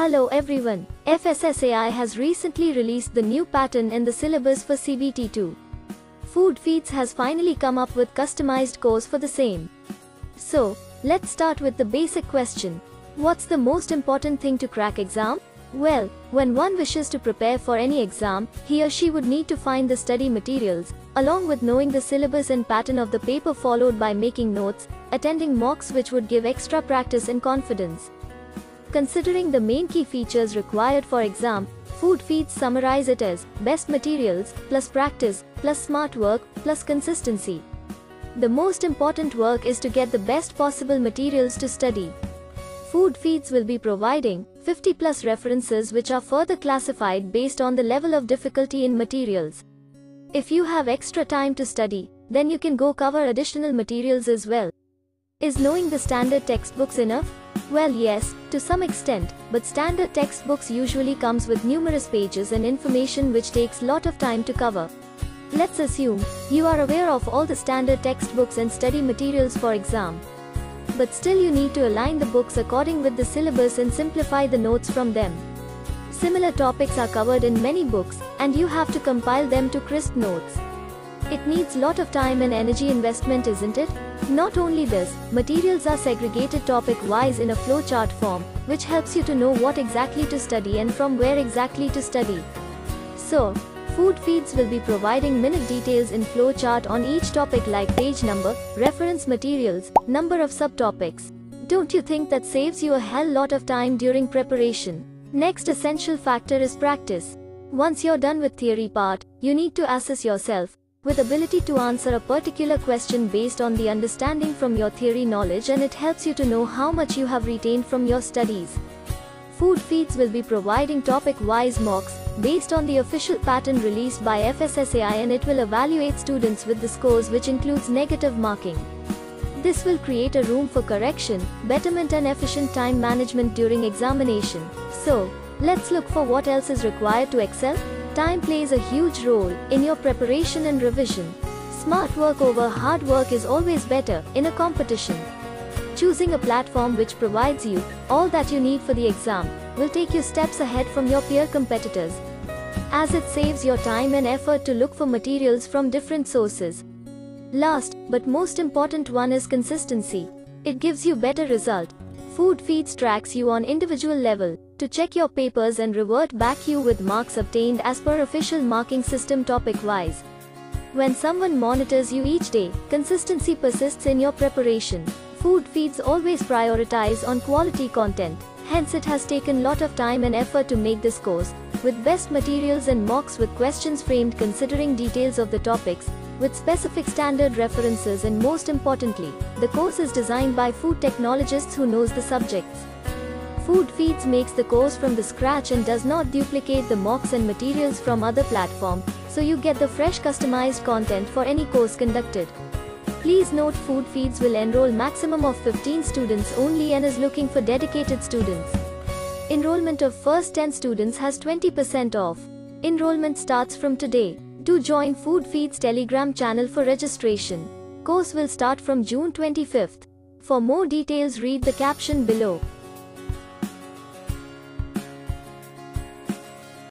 Hello everyone. FSSAI has recently released the new pattern in the syllabus for CBT2. Food Feeds has finally come up with customized course for the same. So, let's start with the basic question. What's the most important thing to crack exam? Well, when one wishes to prepare for any exam, he or she would need to find the study materials, along with knowing the syllabus and pattern of the paper followed by making notes, attending mocks which would give extra practice and confidence. Considering the main key features required for exam, Food Feeds summarize it as best materials, plus practice, plus smart work, plus consistency. The most important work is to get the best possible materials to study. Food Feeds will be providing 50 plus references which are further classified based on the level of difficulty in materials. If you have extra time to study, then you can go cover additional materials as well. Is knowing the standard textbooks enough? Well yes, to some extent, but standard textbooks usually comes with numerous pages and information which takes lot of time to cover. Let's assume you are aware of all the standard textbooks and study materials for exam. But still you need to align the books according with the syllabus and simplify the notes from them. Similar topics are covered in many books, and you have to compile them to crisp notes. It needs lot of time and energy investment isn't it? Not only this, materials are segregated topic-wise in a flowchart form, which helps you to know what exactly to study and from where exactly to study. So, Food Feeds will be providing minute details in flowchart on each topic like page number, reference materials, number of subtopics. Don't you think that saves you a hell lot of time during preparation? Next essential factor is practice. Once you're done with theory part, you need to assess yourself, with ability to answer a particular question based on the understanding from your theory knowledge and it helps you to know how much you have retained from your studies. Food Feeds will be providing topic-wise mocks, based on the official pattern released by FSSAI and it will evaluate students with the scores which includes negative marking. This will create a room for correction, betterment and efficient time management during examination. So, let's look for what else is required to excel. Time plays a huge role in your preparation and revision. Smart work over hard work is always better in a competition. Choosing a platform which provides you all that you need for the exam will take you steps ahead from your peer competitors. As it saves your time and effort to look for materials from different sources. Last, but most important one is consistency. It gives you better result. Food Feeds tracks you on individual level to check your papers and revert back you with marks obtained as per official marking system topic wise. When someone monitors you each day, consistency persists in your preparation. Food Feeds always prioritize on quality content. Hence it has taken lot of time and effort to make this course, with best materials and mocks with questions framed considering details of the topics, with specific standard references and most importantly, the course is designed by food technologists who knows the subjects. Food Feeds makes the course from the scratch and does not duplicate the mocks and materials from other platform, so you get the fresh customized content for any course conducted. Please note Food Feeds will enroll maximum of 15 students only and is looking for dedicated students. Enrollment of first 10 students has 20% off. Enrollment starts from today. Do join Food Feeds Telegram channel for registration. Course will start from June 25th. For more details read the caption below.